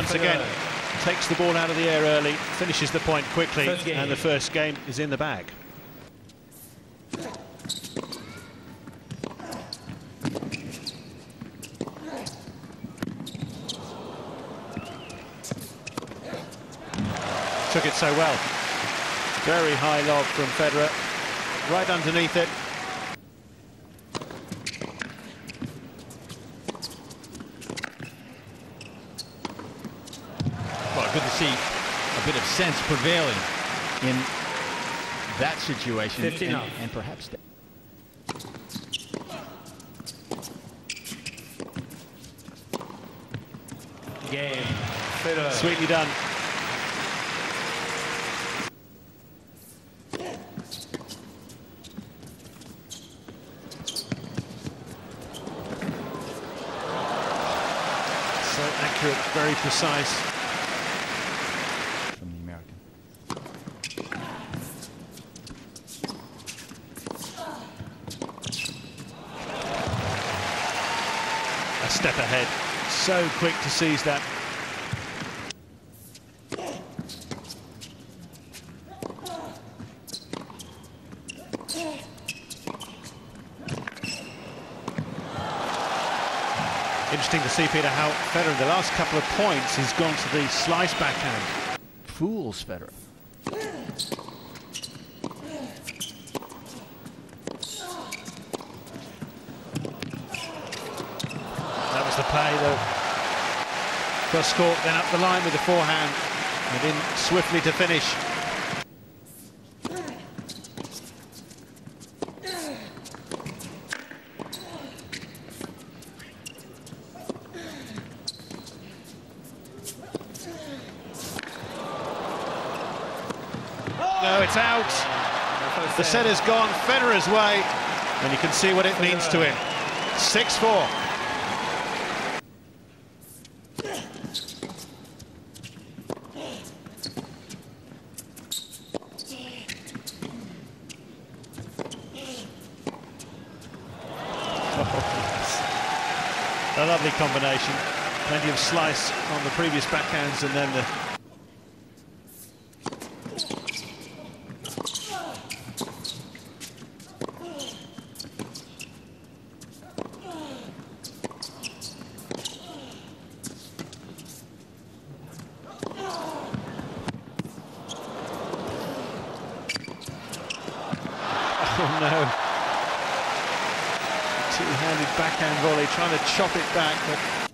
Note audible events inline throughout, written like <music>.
once again takes the ball out of the air early, finishes the point quickly, and the first game is in the bag. Took it so well. Very high lob from Federer, right underneath it. Well, good to see a bit of sense prevailing in that situation. And, and, perhaps... Game. Sweetly done. So accurate, very precise. From the American. A step ahead. So quick to seize that. Interesting to see, Peter, how Federer in the last couple of points has gone to the slice backhand. Fools Federer. That was the play, though. Cross court, then up the line with the forehand, and in swiftly to finish. No, it's out. The set is gone Federer's way, and you can see what it means to him. 6-4. <laughs> A lovely combination. Plenty of slice on the previous backhands and then the <laughs> Oh no. Two-handed backhand volley, trying to chop it back, but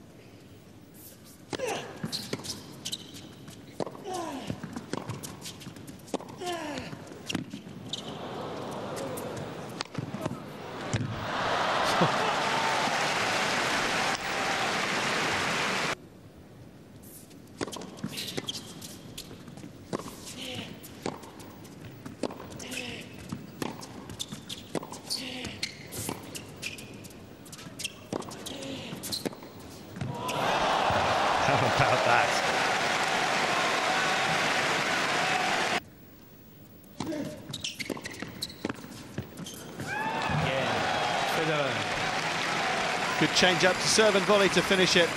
how <laughs> about that? Uh, good change up to serve and volley to finish it.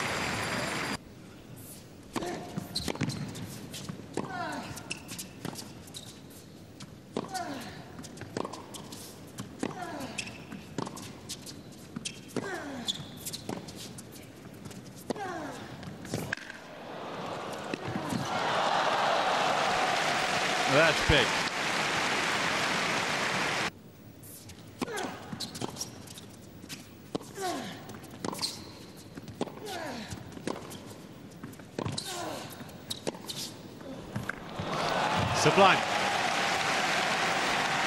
That's big. Sublime.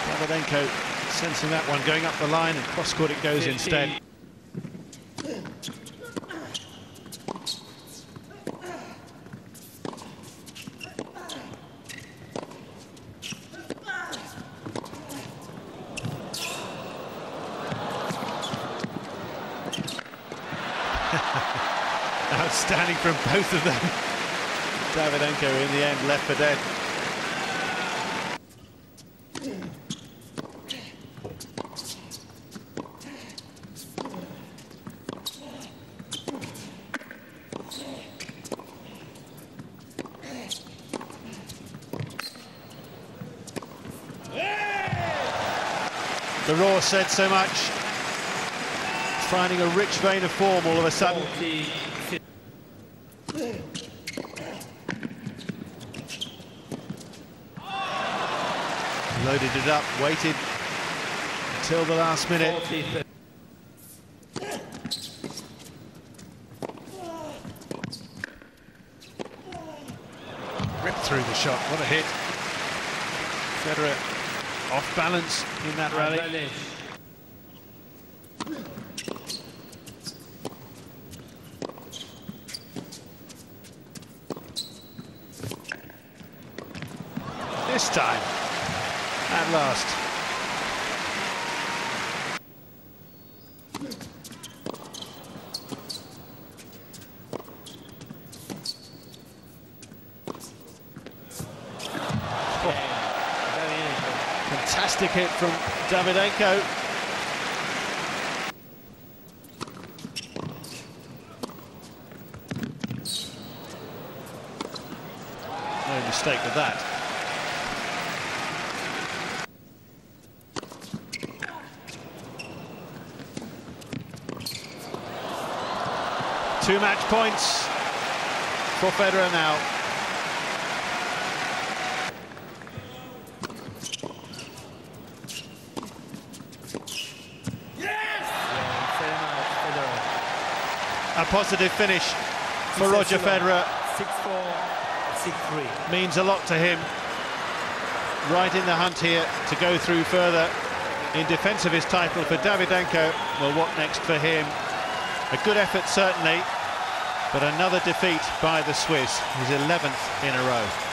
Davydenko sensing that one going up the line and cross court it goes instead. Standing from both of them. Davydenko in the end left for dead. The Raw said so much. Finding a rich vein of form all of a sudden. Loaded it up, waited until the last minute. Ripped through the shot, what a hit. Federer off balance in that rally. This time, at last. Fantastic hit from Davydenko. No mistake with that. Two match points for Federer now. Yes! A positive finish for Roger Federer. 6-4, Means a lot to him. Right in the hunt here to go through further in defence of his title for Davydenko. Well, what next for him? A good effort, certainly, but another defeat by the Swiss, his 11th in a row.